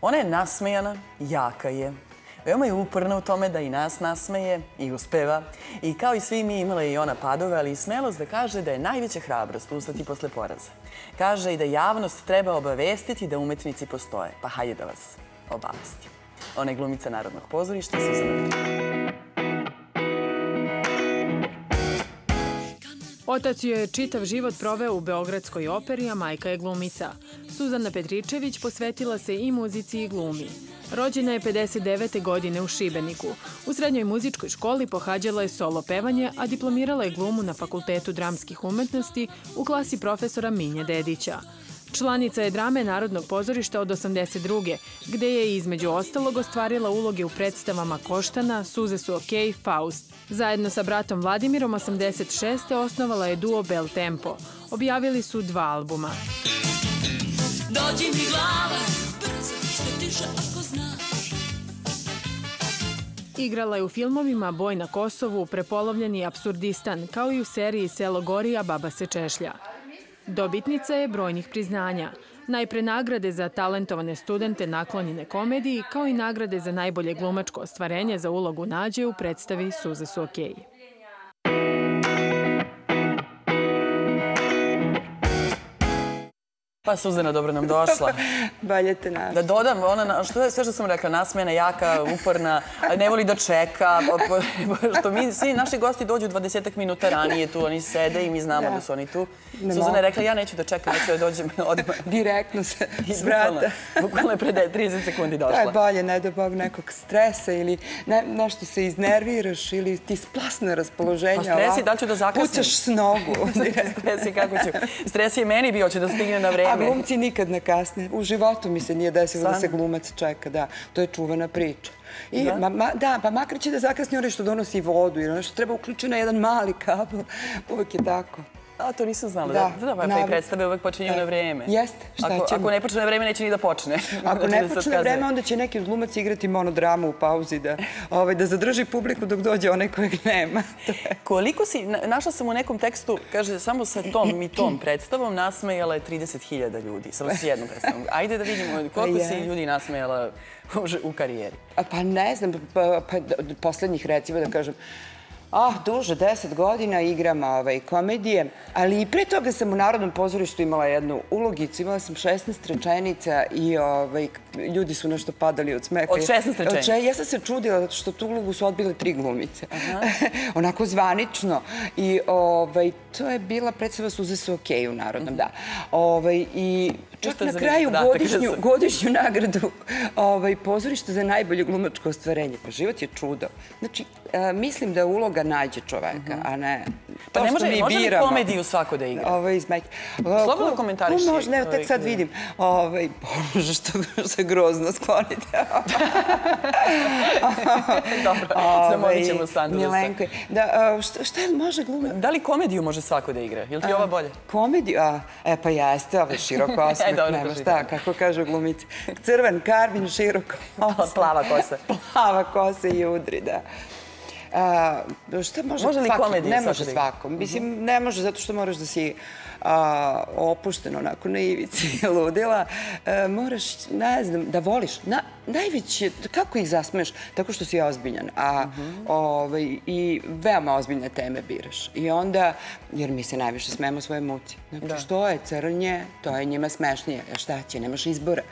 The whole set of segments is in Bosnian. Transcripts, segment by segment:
Ona je nasmejana, jaka je. Veoma je uporna u tome da i nas nasmeje i uspeva. I kao i svi mi imala je i ona padove, ali i smelost da kaže da je najveća hrabrost ustati posle poraza. Kaže i da javnost treba obavestiti da umetnici postoje. Pa hajde da vas obavestim. Ona je glumica Narodnog pozorišta, Suzana Petričević. Otac je čitav život proveo u Beogradskoj operi, a majka je glumica. Suzana Petričević posvetila se i muzici i glumi. Rođena je 59. godine u Šibeniku. U srednjoj muzičkoj školi pohađala je solo pevanje, a diplomirala je glumu na Fakultetu dramskih umetnosti u klasi profesora Minje Dedića. Članica je drame Narodnog pozorišta od 82. gde je između ostalog ostvarila uloge u predstavama Koštana, Suze su okej, Faust. Zajedno sa bratom Vladimirom 86. osnovala je duo Bel Tempo. Objavili su dva albuma. Dođi mi glava, brzo, što tiše ako znaš. Igrala je u filmovima Boj na Kosovu, Prepolovljeni absurdistan, kao i u seriji Selo Gorija, Baba se češlja. Dobitnica je brojnih priznanja. Najpre nagrade za talentovane studente naklonjene komediji, kao i nagrade za najbolje glumačko ostvarenje za ulogu Nađe u predstavi Suze su okeji. Pa Suzana, dobro nam došla. Baljete nas. Da dodam, ona, što sve što sam rekla, nasmijena, jaka, uporna, ne voli da čeka, što mi, svi naši gosti dođu 20 minuta ranije tu, oni sede i mi znamo da su oni tu. Suzana je rekla, ja neću da čekam, neću da dođem odmah. Direktno se zvrata. Bukvalno je pre 30 sekundi došla. To je bolje, ne da bog nekog stresa ili nešto se iznerviraš ili ti splasne raspoloženje. Pa stresi, da li ću da zakasnim? Pućaš s nogu. Stresi, kako ću. Stres je meni bio, ću da stigne na vreme. A glumci nikad ne kasne. U životu mi se nije desilo da se glumac čeka. Da, to je čuvana priča. I, da? Ma, da, pa makar će da zakasni ono što donosi vodu ili ono što treba uključiti na jedan mali kabel. Uvijek je tako. A, to nisam znala. Da, da, da pa i predstave uvek počinju na vreme. Jeste, šta ako, ćemo? Ako ne počne na vreme, neće ni da počne. Ako ne počne na vreme, onda će neki glumac igrati monodramu u pauzi da, ovaj, da zadrži publiku dok dođe onaj kojeg nema. Koliko si, našla sam u nekom tekstu, kaže, samo sa tom i tom predstavom nasmejala je 30.000 ljudi. Samo s jednom predstavom. Ajde da vidimo koliko si ljudi nasmejala u, karijeri. Pa ne znam, pa, pa, poslednjih recimo da kažem, Ah, duže, deset godina igram ovaj, komedije, ali i pre toga sam u Narodnom pozorištu imala jednu ulogicu, imala sam 16 rečenica i ovaj, ljudi su nešto padali od smeka. Od 16 rečenica? Ja sam se čudila zato što tu ulogu su odbile tri glumice. Onako zvanično. I ovaj, to je bila predstava Suze su okej u Narodnom, da. Ovaj, I čak na kraju godišnju, godišnju nagradu ovaj, pozorišta za najbolje glumačko ostvarenje. Pa život je čudo. Znači, mislim da uloga nađe čoveka, a ne pa ne može, može li komediju svako da igra? Ovo izmeć. Slobodno komentariš. Može, ne, tek sad vidim. Ovaj, Bože, što se grozno sklonite. Dobro, zamolit ćemo Sandru. Milenko, da, šta može glume? Da li komediju može svako da igra? Ili ti ova bolje? Komediju? A, e, pa jeste, ovo široko osmet, nema šta, kako kažu glumice. Crven, karvin, široko osmet. Plava kosa. Plava kosa i udri, da. Šta može Može li komedija? Ne može svakom. Mislim, ne može zato što moraš da si opušten onako na ivici ludila. E, moraš, ne znam, da voliš. Najveće, kako ih zasmeš? Tako što si ozbiljan. Ovaj, I veoma ozbiljne teme biraš. I onda, jer mi se najviše smemo svoje muci. Znači, što je crnje, to je njima smešnije. Šta će, nemaš izbora.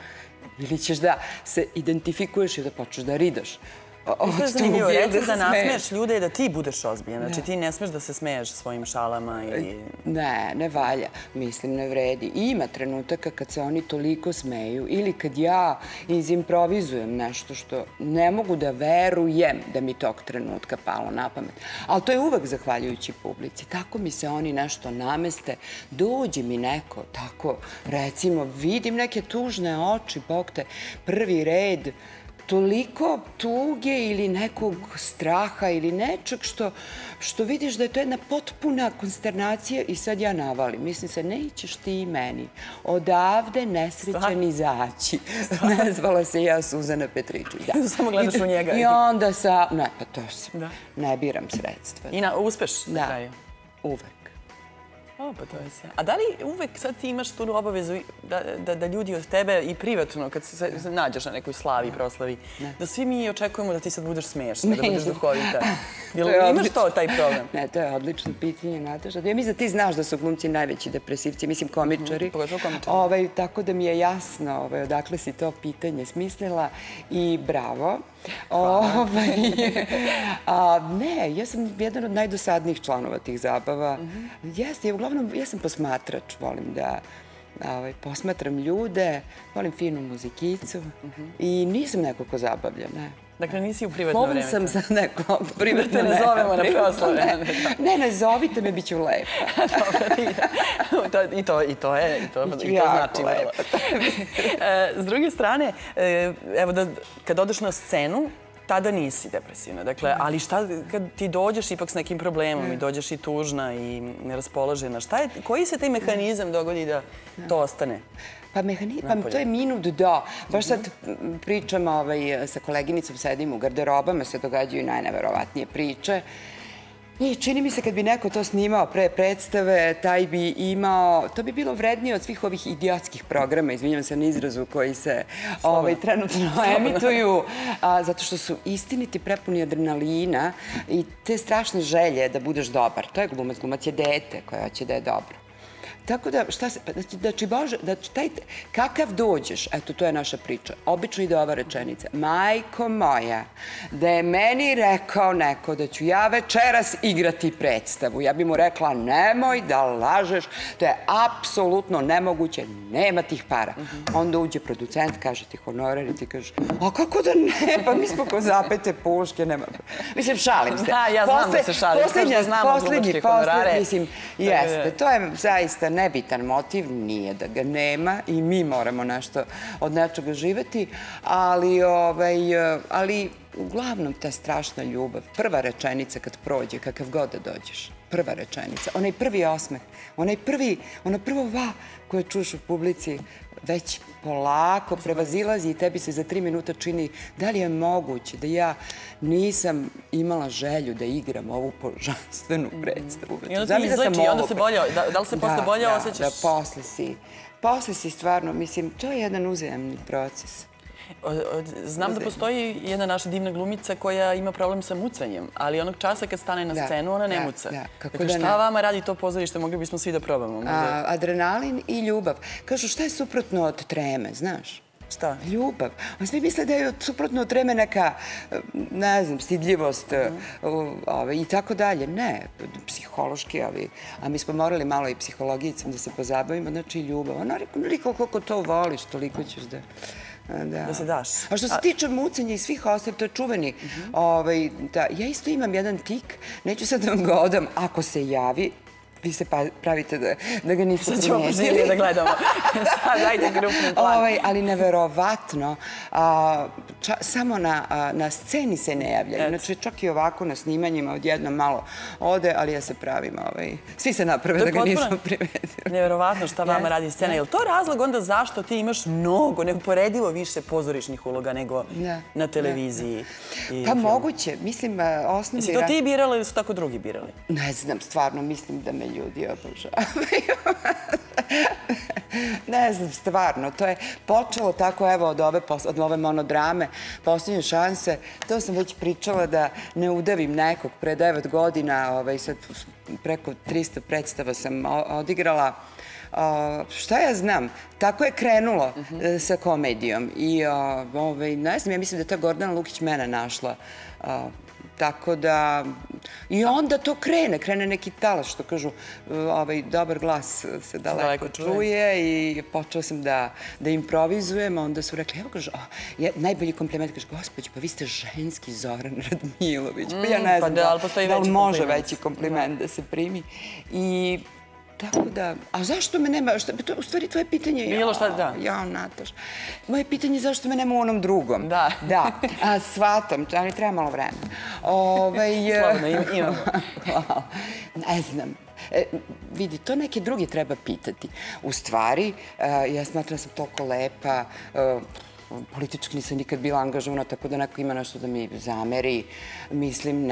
Ili ćeš da se identifikuješ i da počneš da ridaš. To je zanimljivo. Reci da nasmeješ ljude je da ti budeš ozbiljan. Znači ti ne smeš da se smeješ svojim šalama ili... Ne, ne valja. Mislim, ne vredi. Ima trenutaka kad se oni toliko smeju ili kad ja izimprovizujem nešto što ne mogu da verujem da mi tog trenutka palo na pamet. Ali to je uvek zahvaljujući publici. Tako mi se oni nešto nameste. Dođi mi neko, tako, recimo, vidim neke tužne oči, bog te, prvi red, toliko tuge ili nekog straha ili nečeg što, što vidiš da je to jedna potpuna konsternacija i sad ja navalim. Mislim se, nećeš ti i meni odavde nesrećen izaći. Nazvala se ja Suzana Petričić. Da. Samo gledaš u njega. I onda sa... Ne, pa to sam. Da. Ne biram sredstva. I na, uspeš da. na kraju? Uvek. O, pa to je sve. A da li uvek sad ti imaš tu obavezu da, da, da ljudi od tebe i privatno, kad se, nađeš na nekoj slavi, proslavi, da svi mi očekujemo da ti sad budeš smiješna, da budeš duhovita? Jel, To je imaš to, taj problem? Ne, to je odlično pitanje, Nataša. Ja mislim da ti znaš da su glumci najveći depresivci, mislim komičari. Mhm, pogotovo komičari. Ovaj, tako da mi je jasno ovaj, odakle si to pitanje smislila i bravo. Ovaj, a, ne, ja sam jedan od najdosadnijih članova tih zabava. Mhm. Jeste, ja, uglavnom, ja sam posmatrač, volim da ovaj, posmatram ljude, volim finu muzikicu Mhm. i nisam neko ko zabavlja, ne. Dakle, nisi u privatno vreme. sam za neko privatno Da te ne vreme, zovemo na proslave. Ne, ne, ne, zovite me, bit ću lepa. i, to, I to je, i to, i to jako znači vrlo. E, S druge strane, e, evo da kad odeš na scenu, tada nisi depresivna. Dakle, ali šta kad ti dođeš ipak s nekim problemom i dođeš i tužna i neraspoložena, šta je, koji se taj mehanizam dogodi da to ostane? Pa, mehani, pa to je minut do. Baš sad pričam ovaj, sa koleginicom, sedim u garderobama, se događaju najneverovatnije priče. I čini mi se kad bi neko to snimao pre predstave, taj bi imao, to bi bilo vrednije od svih ovih idiotskih programa, izvinjam se na izrazu koji se ovaj, trenutno emituju, a, zato što su istiniti prepuni adrenalina i te strašne želje da budeš dobar. To je glumac, glumac je dete koje hoće da je dobro. Tako da, šta se, pa, znači, znači, Bože, znači, taj, kakav dođeš, eto, to je naša priča, obično ide ova rečenica, majko moja, da je meni rekao neko da ću ja večeras igrati predstavu, ja bi mu rekla, nemoj da lažeš, to je apsolutno nemoguće, nema tih para. Onda uđe producent, kaže ti honorar i ti kaže, a kako da ne, pa mi smo ko zapete puške, nema. Mislim, šalim se. Da, ja znam da se kao što Poslednja, znamo mislim, jeste, to je zaista nebitan motiv, nije da ga nema i mi moramo nešto od nečega živeti, ali, ovaj, ali uglavnom ta strašna ljubav, prva rečenica kad prođe, kakav god da dođeš, prva rečenica, onaj prvi osmeh, onaj prvi, ono prvo va koje čuješ u publici, već polako prevazilazi i tebi se za tri minuta čini da li je moguće da ja nisam imala želju da igram ovu požanstvenu predstavu. I onda ti da izleči i onda se bolje, da, da li se posle bolje da, osjećaš? Da, posle si. Posle si stvarno, mislim, to je jedan uzajemni proces. Znam da postoji jedna naša divna glumica koja ima problem sa mucanjem, ali onog časa kad stane na scenu, ona ne da, muca. da, kako dakle, da šta ne? vama radi to pozorište? Mogli bismo svi da probamo. A, adrenalin i ljubav. Kažu, šta je suprotno od treme, znaš? Šta? Ljubav. A svi misle da je suprotno od treme neka, ne znam, stidljivost ove, i tako dalje. Ne, psihološki, ali, a mi smo morali malo i psihologijicom da se pozabavimo, znači ljubav. Onoliko koliko to voliš, toliko ćeš da... Da. Da se daš. A što se tiče mucenja i svih ostalih, to je čuveni. ovaj, da, ja isto imam jedan tik, neću sad da vam ga odam, ako se javi, vi se pa, pravite da, da ga niste Sad ćemo poživjeti da gledamo. Sad, ajde, grupni plan. Ovaj, ali neverovatno, a, ča, samo na, a, na sceni se ne javlja. Znači, čak i ovako na snimanjima odjedno malo ode, ali ja se pravim. Ovaj, svi se naprave da ga potpuno nismo primetili. Nevjerovatno šta vama radi scena. Je li to razlog onda zašto ti imaš mnogo, neuporedivo više pozorišnih uloga nego na televiziji? Pa moguće, mislim, osnovni... Jesi to ti birala ili su tako drugi birali? Ne znam, stvarno, mislim da me ljudi obožavaju. ne znam, stvarno, to je počelo tako, evo, od ove, od ove monodrame, posljednje šanse. To sam već pričala da ne udavim nekog pre devet godina, ovaj, sad preko 300 predstava sam o- odigrala. A, šta ja znam, tako je krenulo e, sa komedijom i a, ovaj, ne znam, ja mislim da je ta Gordana Lukić mene našla. Tako da, i onda to krene, krene neki talas, što kažu, e, ovaj, dobar glas se daleko, daleko čuje. i počela sam da, da improvizujem, onda su rekli, evo kaže, a, je, najbolji kompliment, kaže, gospođo, pa vi ste ženski Zoran Radmilović. Pa ja ne pa znam da, da, postoji da li može kompliment. veći kompliment da se primi. I Tako da, a zašto me nema, šta, to je u stvari tvoje pitanje. Bilo šta, da. Ja, Nataš. Moje pitanje je zašto me nema u onom drugom. Da. Da, a, shvatam, ali treba malo vremena. Ovaj, e, Slobodno, im- imamo. Hvala. Ne znam. E, vidi, to neke drugi treba pitati. U stvari, e, ja smatram da sam toliko lepa, e, politički nisam nikad bila angažovana, tako da neko ima nešto da mi zameri. Mislim,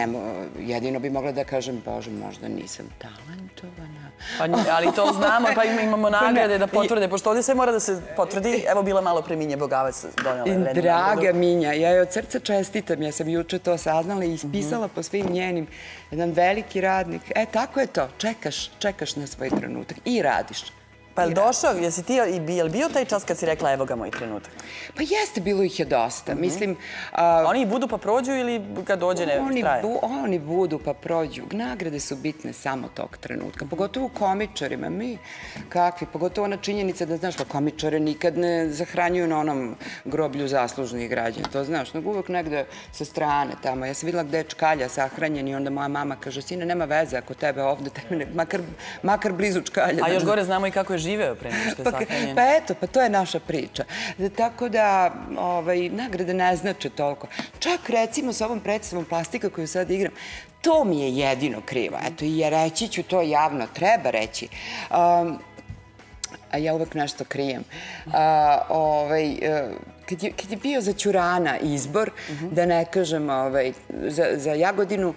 jedino bi mogla da kažem, Bože, možda nisam talentovana. Pa ali to znamo, pa imamo pa nagrade da potvrde, pošto ovdje sve mora da se potvrdi. Evo, bila malo pre Minje Bogavac donjela. Draga Minja, ja je od srca čestitam, ja sam juče to saznala i ispisala po svim njenim. Jedan veliki radnik. E, tako je to. Čekaš, čekaš na svoj trenutak i radiš. Pa je li došao, jesi ti, je li bio taj čas kad si rekla evo ga moj trenutak? Pa jeste, bilo ih je dosta. Mhm. Mislim... Oni budu pa prođu ili kad dođe ne traje? Oni budu pa prođu. Nagrade su bitne samo tog trenutka. Pogotovo komičarima. Mi kakvi? Pogotovo ona činjenica da, znaš, pa komičare nikad ne zahranjuju na onom groblju zaslužnih građana. To znaš, nego uvek negde sa strane tamo. Ja sam videla gde je čkalja sahranjen i onda moja mama kaže, sine, nema veze ako tebe ovde, makar blizu čkalja. A još gore znamo i kako je živeo pre nego što je pa sahranjen. Pa eto, pa to je naša priča. Tako da ovaj, nagrade ne znače toliko. Čak recimo sa ovom predstavom plastika koju sad igram, to mi je jedino krivo. Eto, i ja reći ću to javno, treba reći. Um, a ja uvek nešto krijem. A, ovaj, e, kad, je, kad je bio za Ćurana izbor, mhm. da ne kažem ovaj, za, za Jagodinu,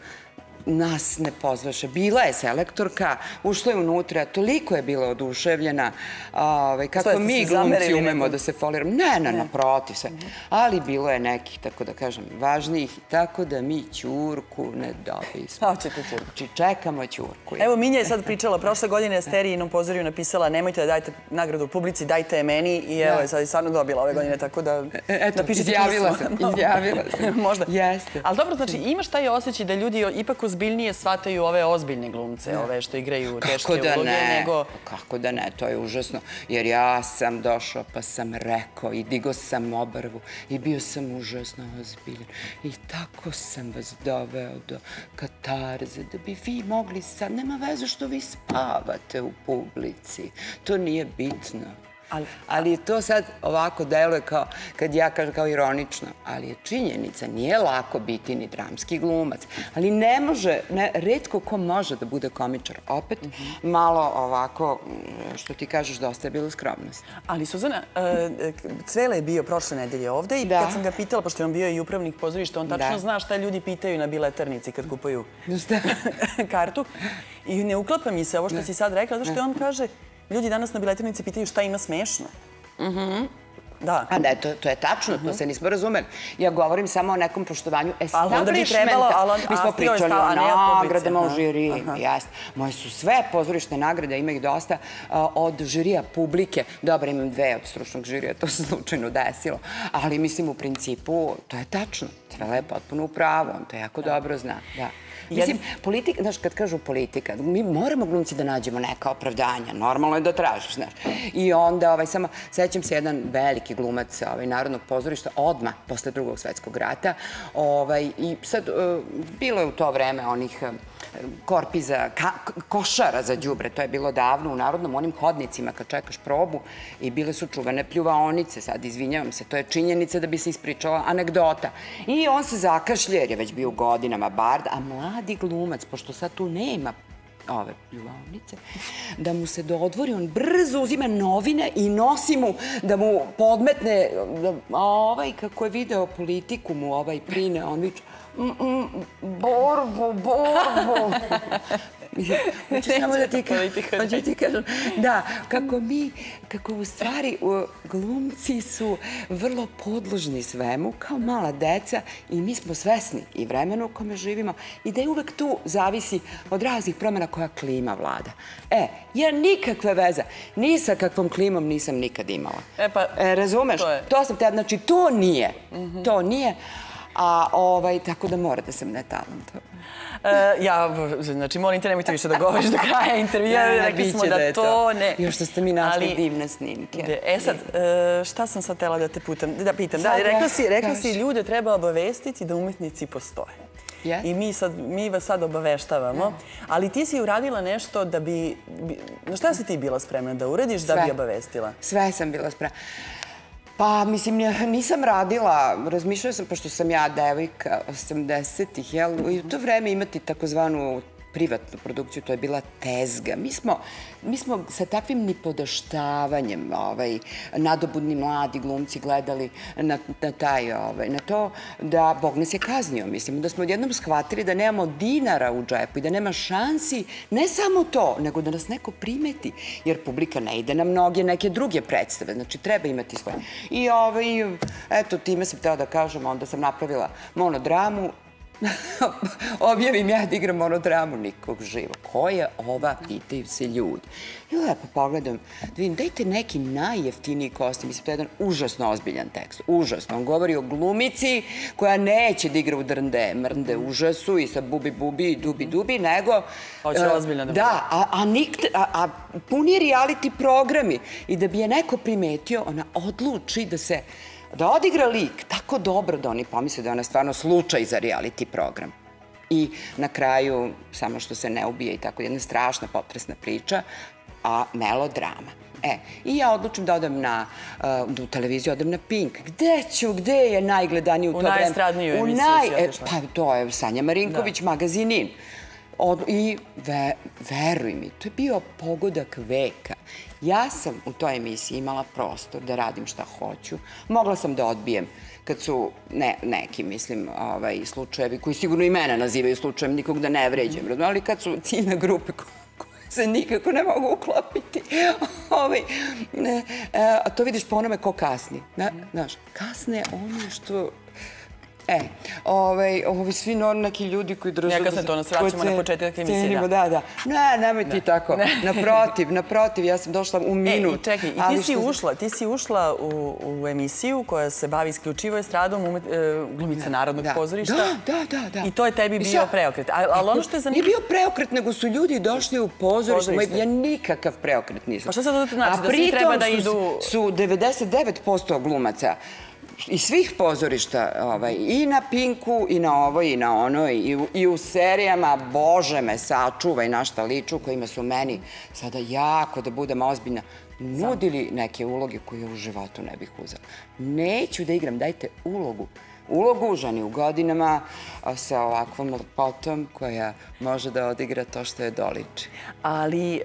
nas ne pozvaše. Bila je selektorka, ušla je unutra, toliko je bila oduševljena ovaj, kako mi glumci umemo da se foliramo. Ne, ne, naprotiv se. Ali bilo je nekih, tako da kažem, važnijih, tako da mi Ćurku ne dobismo. Hoćete Ćurku. Znači, čekamo Ćurku. Evo, Minja je sad pričala, prošle godine Steri inom pozoriju napisala nemojte da dajte nagradu publici, dajte je meni i evo je sad i stvarno dobila ove godine, tako da e, Eto, izjavila sam, izjavila sam. Možda. Jeste. Ali dobro, znači, imaš taj osjećaj da ljudi ipak uz ozbiljnije shvataju ove ozbiljne glumce, ove što igraju teške uloge, nego... Kako da ne, to je užasno. Jer ja sam došao pa sam rekao i digo sam obrvu i bio sam užasno ozbiljen. I tako sam vas doveo do katarze da bi vi mogli sad... Nema veze što vi spavate u publici. To nije bitno. Ali to sad ovako deluje kao, kad ja kažem kao ironično, ali je činjenica, nije lako biti ni dramski glumac, ali ne može, redko ko može da bude komičar. Opet, mhm. malo ovako, što ti kažeš, dosta je bilo skromnost. Ali, Suzana, e, Cvele je bio prošle nedelje ovde i kad sam ga pitala, pošto je on bio i upravnik pozorišta, on tačno zna šta ljudi pitaju na biletarnici kad kupuju kartu. I ne uklapa mi se ovo što si sad rekla, zato što on kaže, ljudi danas na biletirnici pitaju šta ima smešno. Mhm. Da. A ne, to je tačno, to se nismo razumeli. Ja govorim samo o nekom poštovanju establishmenta. Mi smo pričali o nagradama u žiri. Jasno. Moje su sve pozorišne nagrade, ima ih dosta, od žirija publike. Dobro, imam dve od stručnog žirija, to se slučajno desilo. Ali mislim, u principu, to je tačno. Sve je potpuno u pravu, on to jako dobro zna. Da. Mislim, politika, znaš, kad kažu politika, mi moramo glumci da nađemo neka opravdanja. Normalno je da tražiš, znaš. I onda, ovaj, samo, sećam se jedan veliki glumac ovaj, Narodnog pozorišta, odmah, posle drugog svetskog rata. Ovaj, I sad, eh, bilo je u to vreme onih eh, uh, korpiza, eh, košara za džubre. To je bilo davno u Narodnom, onim hodnicima kad čekaš probu i bile su čuvane pljuvaonice. Sad, izvinjavam se, to je činjenica da bi se ispričala anegdota. I on se zakašlje, jer je već bio godinama bard, a mladi glumac, pošto sad tu nema ove ljubavnice, da mu se dodvori, on brzo uzima novine i nosi mu da mu podmetne, a ovaj kako je video politiku mu ovaj prine, on viče, mm, mm, borbo, borbo. Hoću samo da ti kažem. Da, kako mi, kako u stvari glumci su vrlo podložni svemu, kao mala deca i mi smo svesni i vremenu u kome živimo i da je uvek tu zavisi od raznih promjena koja klima vlada. E, ja nikakve veze, ni sa kakvom klimom nisam nikad imala. E pa, e, razumeš? To sam te, znači to nije, mhm. to nije. A ovaj, tako da mora da sam netalentovana. E, ja, znači, molim te, nemojte više da govoriš do kraja intervjua. Rekli smo da to ne. Još što ste mi našli divne snimke. E sad, e, šta sam sad tela da te putam, da pitam? Da, rekla si, rekla si ljude treba obavestiti da umetnici postoje. I mi, sad, mi vas sad obaveštavamo. Ali ti si uradila nešto da bi... Šta si ti bila spremna da uradiš da bi obavestila? Sve sam bila spremna. Pa, mislim, nisam radila, razmišljala sam, pošto sam ja devojka 80-ih, jel, i u to vreme imati takozvanu privatnu produkciju, to je bila tezga. Mi smo, mi smo sa takvim nipodaštavanjem ovaj, nadobudni mladi glumci gledali na, na, taj, ovaj, na to da Bog nas je kaznio. Mislim da smo odjednom shvatili da nemamo dinara u džepu i da nema šansi, ne samo to, nego da nas neko primeti, jer publika ne ide na mnoge neke druge predstave. Znači, treba imati svoje. I ovaj, eto, time sam htela da kažem, onda sam napravila monodramu, objavim ja da igram monodramu nikog živo. Ko je ova, pitaju se ljudi. I lepo pogledam, da vidim, dajte neki najjeftiniji kostim. Mislim, to je jedan užasno ozbiljan tekst. Užasno. On govori o glumici koja neće da igra u drnde, mrnde, užasu i sa bubi, bubi, dubi, dubi, nego... Hoće uh, ozbiljno da Da, a, a, nikte, a, a puni reality programi. I da bi je neko primetio, ona odluči da se da odigra lik tako dobro da oni pomisle da je ona stvarno slučaj za reality program. I na kraju, samo što se ne ubije i tako jedna strašna, potresna priča, a melodrama. E, i ja odlučim da odem na uh, u televiziju, odem na Pink. Gde ću, gde je najgledaniji u to vreme? U najstradniju emisiju naj... si e. Pa to je Sanja Marinković, da. magazinin. Od, I ve, veruj mi, to je bio pogodak veka. Ja sam u toj emisiji imala prostor da radim šta hoću. Mogla sam da odbijem kad su ne, neki, mislim, ovaj, slučajevi koji sigurno i mene nazivaju slučajem, nikog da ne vređem, mm. ali kad su ciljne grupe se nikako ne mogu uklopiti, ovaj, ne, e, a to vidiš po onome ko kasni. Na, znaš, kasne ono što E, ovaj, ovi svi neki ljudi koji drže... Neka se to nas vraćamo na početak emisije, da. Da, da. Ne, nemoj ti tako. Naprotiv, naprotiv, ja sam došla u minut. E, čekaj, i ti si ušla, ti si ušla u, u emisiju koja se bavi isključivo estradom umet, e, glumica Narodnog pozorišta. Da, da, da, da. I to je tebi bio preokret. Ali ono što je zanimljivo... Nije bio preokret, nego su ljudi došli u pozorište. Ja nikakav preokret nisam. Pa što se to znači? Da svi treba da idu... su 99% glumaca i svih pozorišta, ovaj, i na Pinku, i na ovoj, i na onoj, i u, i u serijama, bože me, sačuvaj našta liču, kojima su meni sada jako, da budem ozbiljna, nudili neke uloge koje u životu ne bih uzela. Neću da igram, dajte ulogu ulogu, ženi u godinama, sa ovakvom lepotom koja može da odigra to što je doliči. Ali, e,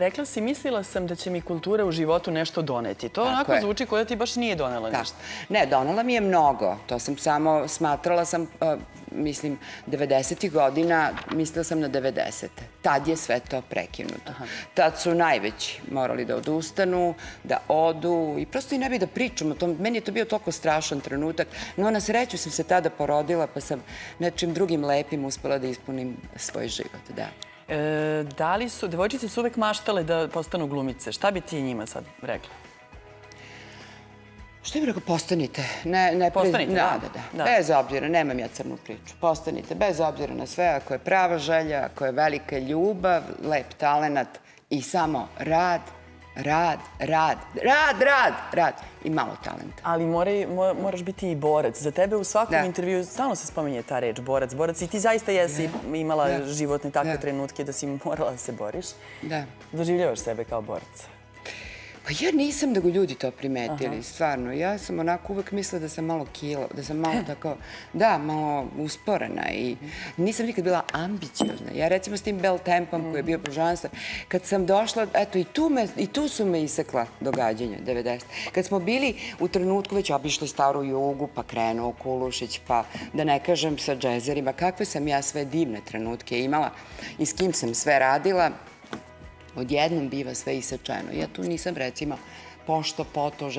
rekla si, mislila sam da će mi kultura u životu nešto doneti. To onako zvuči koja ti baš nije donela ništa. Ne, donela mi je mnogo. To sam samo, smatrala sam, e, mislim, 90. godina, mislila sam na 90. Tad je sve to prekinuto. Tad su najveći morali da odustanu, da odu i prosto i ne bi da pričam o tom. Meni je to bio toliko strašan trenutak, no na sreću sam se tada porodila, pa sam nečim drugim lepim uspela da ispunim svoj život, da. E, da li su, devojčice su uvek maštale da postanu glumice. Šta bi ti njima sad rekla? Što bih rekao, postanite. Ne, ne postanite, da. Da, da. Bez obzira, nemam ja crnu priču. Postanite, bez obzira na sve, ako je prava želja, ako je velika ljubav, lep talenat i samo rad, rad, rad, rad, rad, rad i malo talenta. Ali moraš biti i borac. Za tebe u svakom intervju stalno se spominje ta reč, borac, borac. I ti zaista jesi imala životne takve trenutke da si morala da se boriš. Da. Doživljavaš sebe kao borac. Pa ja nisam da go ljudi to primetili, stvarno. Ja sam onako uvek mislila da sam malo kilo, da sam malo tako, da, malo usporena i nisam nikad bila ambiciozna. Ja recimo s tim bel tempom koji je bio božanstven, kad sam došla, eto i tu, me, i tu su me isekla događanja, 90. Kad smo bili u trenutku već obišli staru jugu, pa krenuo Kulušić, pa da ne kažem sa džezerima, kakve sam ja sve divne trenutke imala i s kim sam sve radila, odjednom biva sve isečeno. Ja tu nisam, recimo, pošto poto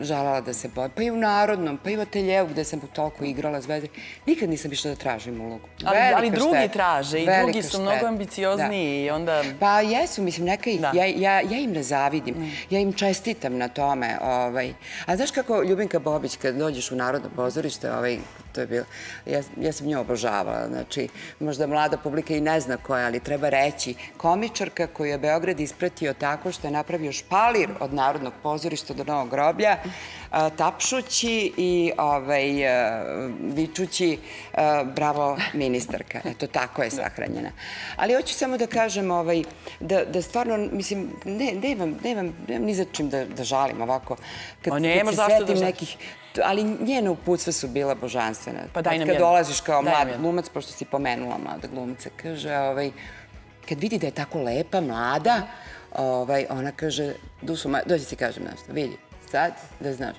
želala da se bori. Pa i u Narodnom, pa i u Ateljevu gde sam toliko igrala zvezde. Nikad nisam išla da tražim ulogu. Ali drugi traže i drugi su mnogo ambiciozniji i onda... Pa jesu, mislim, neka ih, ja im ne zavidim. Mm. Ja im čestitam na tome. Ovaj. A znaš kako Ljubinka Bobić, kad dođeš u Narodno pozorište, ovaj, to je bilo, ja sam nju obožavala. Znači, možda mlada publika i ne zna koja, ali treba reći, komičarka koju je Beograd ispratio tako što je napravio špalir od Narodnog pozorišta do Novog groblja, tapšući i ovaj, vičući bravo ministarka. Eto, tako je sahranjena. Ali hoću samo da kažem ovaj, da, da stvarno, mislim, ne, nemam, nemam, nemam ni za čim da, da žalim ovako. Kad, nemaš kad se zašto da setim žališ. nekih ali njene uputstva su bila božanstvena. Pa daj nam Kad jedno. dolaziš kao mlad glumac, pošto si pomenula mlada glumica, kaže, ovaj, kad vidi da je tako lepa, mlada, ovaj, ona kaže, Dušo, dođi ti kažem nešto, vidi, sad da znaš,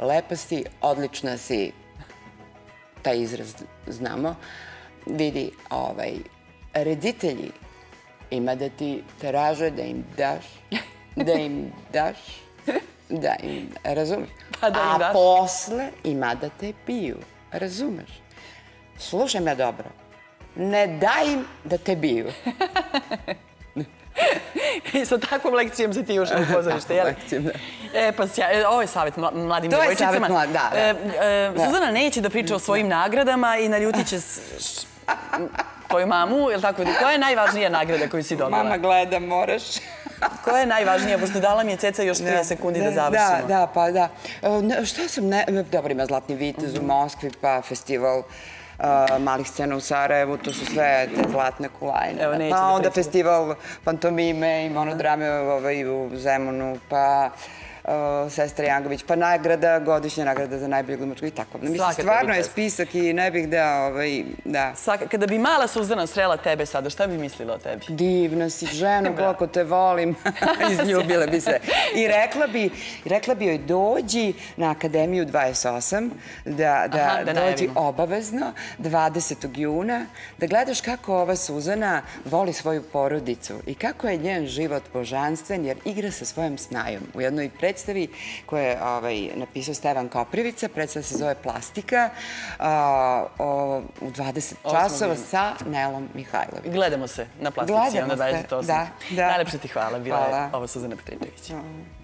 lepa si, odlična si, taj izraz znamo, vidi, ovaj, reditelji ima da ti traže da im daš, da im daš, da im, razumeš? Pa da im A daš. posle ima da te piju, razumeš? Slušaj me dobro, ne daj im da te biju. I sa takvom lekcijom se ti ušla u pozorište, jel? lekcijom, da. E, pa e, ovo je savjet mla- mladim To je djevojčicama. savjet mlad- da, da. E, e, Da. Suzana neće da priča o svojim nagradama i naljutit će s- š- tvoju mamu, jel tako? Koja je najvažnija nagrada koju si dobila? Mama gleda, moraš. Koja je najvažnija? Pošto dala mi je ceca još 30 sekundi da završimo. Da, da, pa da. E, Šta sam, ne, dobro ima Zlatni vitez Mhm. u Moskvi, pa festival uh, malih scena u Sarajevu, to su sve te zlatne kulajne. Evo, pa da onda festival pantomime i monodrame ovaj, u Zemunu, pa uh, Sestra Jangović, pa nagrada, godišnja nagrada za najbolju glumačku i tako. Mislim, Svaka stvarno je spisak i ne bih da, ovaj, da. Svaka, kada bi mala Suzana srela tebe sada, šta bi mislila o tebi? Divna si ženo, koliko te volim. Izljubila bi se. I rekla bi, i rekla bi joj dođi na Akademiju 28, da, da, Aha, da dođi obavezno 20. juna, da gledaš kako ova Suzana voli svoju porodicu i kako je njen život božanstven, jer igra sa svojom snajom. U jednoj predstavi koju je ovaj, napisao Stevan Koprivica, predstava se zove Plastika, a, o, u 20 časova sa Nelom Mihajlović. Gledamo se na plastici, Gledamo onda se, 28. da, da. Najlepše ti hvala, bila je Hvala. ovo Suzana Petričević. Hvala.